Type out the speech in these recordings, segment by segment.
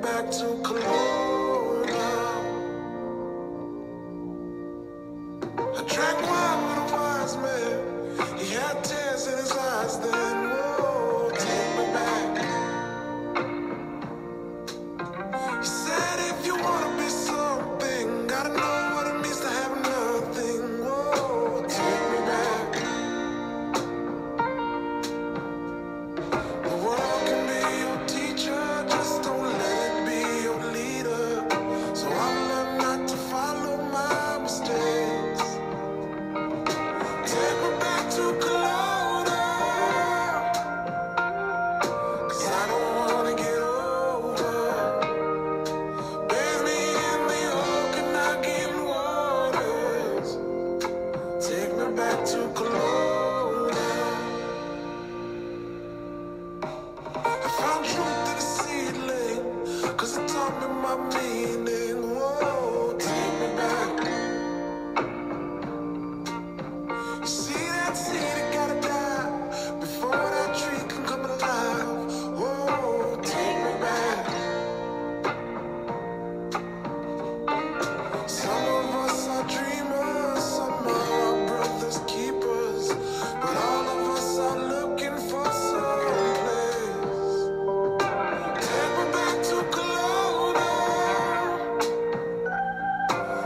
back to Kelowna. I drank wine with a wise man. He had tears in his eyes then. me.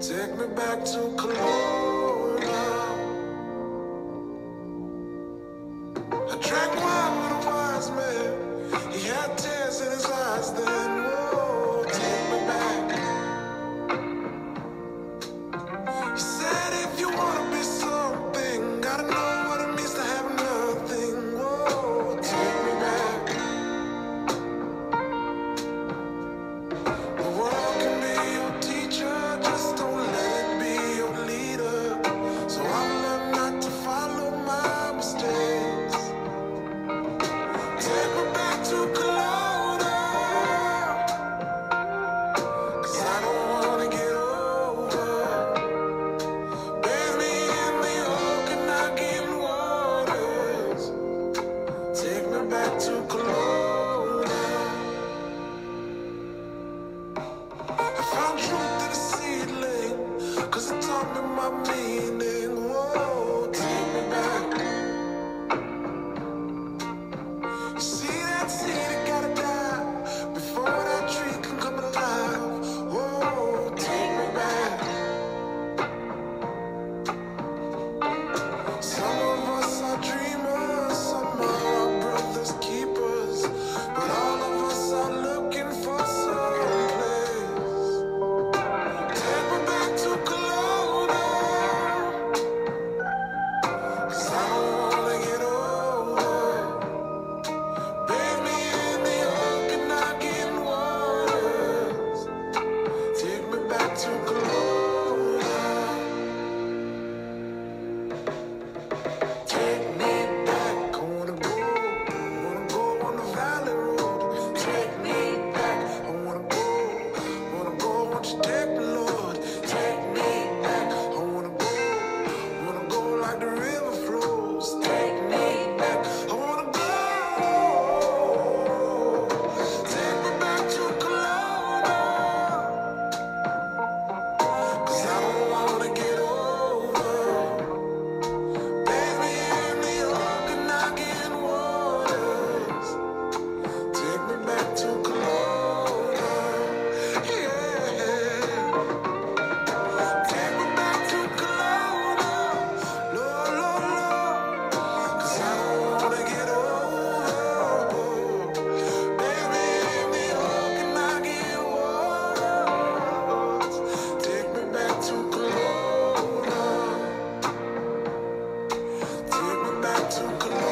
Take me back to Colombia. down my meaning. to control.